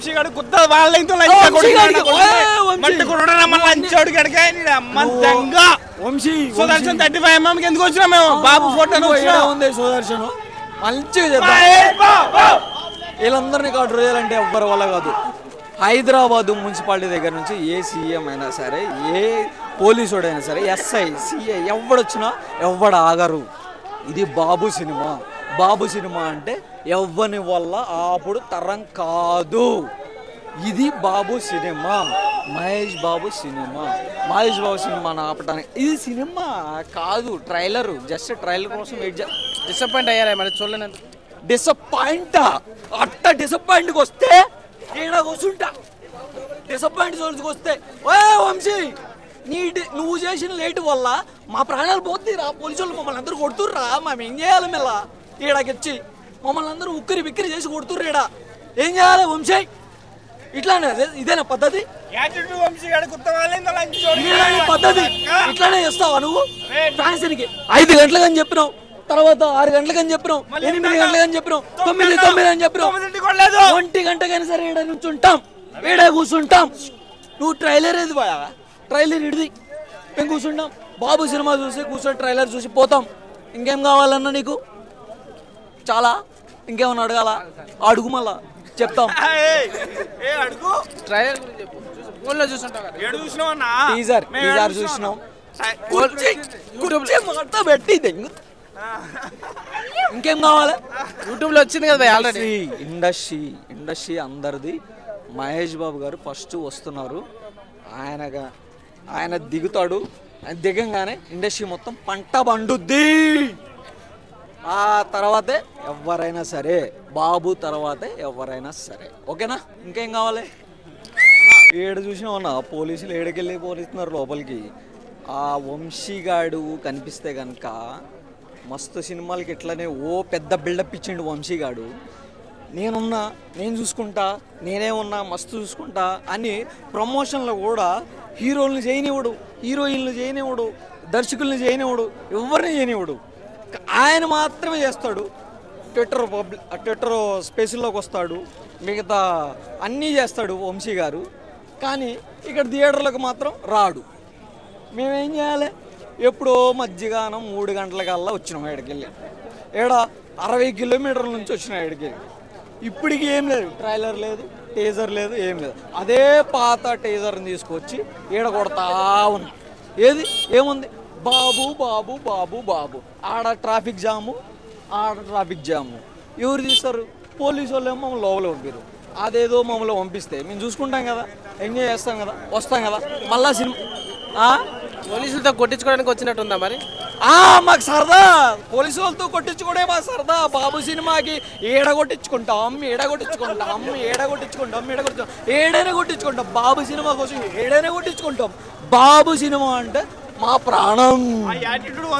వంశీగాడు గుద్ద వంశీ. లంచోడు Sudarshan thirty five MM ఎందుకు వచ్చినాం మేము? బాబు ఫోటో ఉంది సుదర్శన్. మంచిగా వీళ్ళందరినీ కాదు చేయాలంటే ఎవ్వరి వల్ల కాదు. హైదరాబాద్ మున్సిపాలిటీ దగ్గర నుంచి ఏ సీఎం అయినా సరే ఏ పోలీసుడు అయినా సరే ఎస్ఐ సిఐ ఎవడొచ్చినా ఎవడు ఆగరు. ఇది బాబు సినిమా. బాబు సినిమా అంటే ఎవ్వని వల్ల ఆపుడు తరం కాదు. ఇది Babu cinema Mahesh Babu cinema. Mahesh Babu cinema ఆపటానికి ఇది సినిమా కాదు ట్రైలర్. జస్ట్ ట్రైలర్ కోసం వెయిట్ డిసప్పాయింట్ అయ్యారా మరి చూడలేను డిసప్పాయింట్. అట్ట డిసప్పాయింట్కి వస్తే ఈడ కూర్చుంటా డిసప్పాయింట్ జోన్స్కి వస్తే ఓ వంశీ నీ నువ్వు చేసిన లేట్ వల్ల మా ప్రాణాలు పోతీరా పోలీసు వాళ్ళు మమ్మల్ని అందరూ కొడుతుర్రా మేము ఏం చేయాలి మెల్ల ఈడకిచ్చి మమ్మల్ని అందరూ ఉక్కిరి బిక్కిరి చేసి కొడుతుర్రు ఈడ ఏం చేయాలి వంశీ? ఇట్లానే ఇదేనా పద్ధతి? పద్ధతి? ఇట్లానే చేస్తావా నువ్వు? ఫ్యాన్సీకి ఐదు గంటలకని చెప్పినావు తర్వాత ఆరు గంటలకని చెప్పినావు ఎనిమిది గంటలకని చెప్పినావు తొమ్మిది తొమ్మిది అని చెప్పినావు. ఒంటి గంటకైనా సరే ఈడ నుంచుంటాం ఈడ కూర్చుంటాం. నువ్వు ట్రైలర్ ఏది బాయా ట్రైలర్ ఇడిది. మేము కూర్చుంటాం? బాబు సినిమా చూసి కూర్చొని ట్రైలర్ చూసి పోతాం. ఇంకేం కావాలన్నా నీకు? చాలా? ఇంకేమన్నా అడగాల? అడుగు మళ్ళా. చెప్తాం. ఏయ్, ఏ అడుగు. ట్రయల్ గురించి చెప్పు. ఫోన్లో చూస్తుంటావు కదా. ఏడు చూసినావు అన్నా? టీజర్ మేము టీజర్ ఏడు చూసినాం. ట్రై- కుర్చీ కుర్చీ మాట పెట్టి ఇంకేం. కావాలి? యూట్యూబ్లో వచ్చింది కదా ఆల్రెడీ ఇండస్ట్రీ ఇండస్ట్రీ ఇండస్ట్రీ అందరిది. మహేష్ బాబు గారు ఫస్ట్ వస్తున్నారు. ఆయనగా ఆయన దిగుతాడు. ఆయన దిగంగానే ఇండస్ట్రీ మొత్తం పంట పండుద్ది. ఆ తర్వాతే ఎవరైనా సరే బాబు తర్వాతే ఎవరైనా సరే. ఓకేనా? ఇంకేం కావాలి? ఏడు చూసినా ఉన్నా పోలీసులు ఏడుకెళ్ళి పోలిస్తున్నారు లోపలికి. ఆ వంశీగాడు కనిపిస్తే కనుక మస్తు సినిమాలకి ఇట్లనే ఓ పెద్ద బిల్డప్ ఇచ్చిండు వంశీగాడు. నేనున్నా నేను చూసుకుంటా నేనే ఉన్నా మస్తు చూసుకుంటా అని ప్రమోషన్లో కూడా హీరోలను చేయనివ్వడు హీరోయిన్లు చేయనివ్వడు దర్శకుల్ని చేయనివ్వడు ఎవరిని చేయనివ్వడు. ఆయన మాత్రమే చేస్తాడు. ట్విట్టర్ పబ్లిక్ ట్విట్టర్ స్పేసుల్లోకి వస్తాడు. మిగతా అన్నీ చేస్తాడు వంశీ గారు. కానీ ఇక్కడ థియేటర్లకు మాత్రం రాడు. మేమేం చేయాలి? ఎప్పుడో మధ్యగానం మూడు గంటలకల్లా వచ్చినాం ఇక్కడికి వెళ్ళి ఇక్కడ అరవై కిలోమీటర్ల నుంచి వచ్చిన వెళ్ళి ఇప్పటికి ఏం లేదు. ట్రైలర్ లేదు టేజర్ లేదు ఏం లేదు. అదే పాత టేజర్ని తీసుకొచ్చి ఈడ కొడతా ఉన్నా. ఏది? ఏముంది? బాబు బాబు బాబు బాబు. ఆడ ట్రాఫిక్ జాము ఆడ ట్రాఫిక్ జాము ఎవరు తీస్తారు? పోలీసు వాళ్ళు ఏమో మమ్మల్ని లోపల పంపారు అదేదో మమ్మల్ని పంపిస్తే మేము చూసుకుంటాం కదా. ఎంజాయ్ చేస్తాం కదా. వస్తాం కదా. మళ్ళా సినిమా ఆ? పోలీసులతో కొట్టించుకోవడానికి వచ్చినట్టుందా మరి? ఆ, మాకు సరదా. పోలీసు వాళ్ళతో కొట్టించుకోవడే మా సరదా. బాబు సినిమాకి ఏడ కొట్టించుకుంటాం? ఏడ కొట్టించుకుంటాం? ఏడ కొట్టించుకుంటాం? ఏడ కొట్టించుకుంటాం? ఏడైనా కొట్టించుకుంటాం. బాబు సినిమా కోసం ఏడైనా కొట్టించుకుంటాం. బాబు సినిమా అంటే మా ప్రాణం. ఆ యాటిట్యూడ్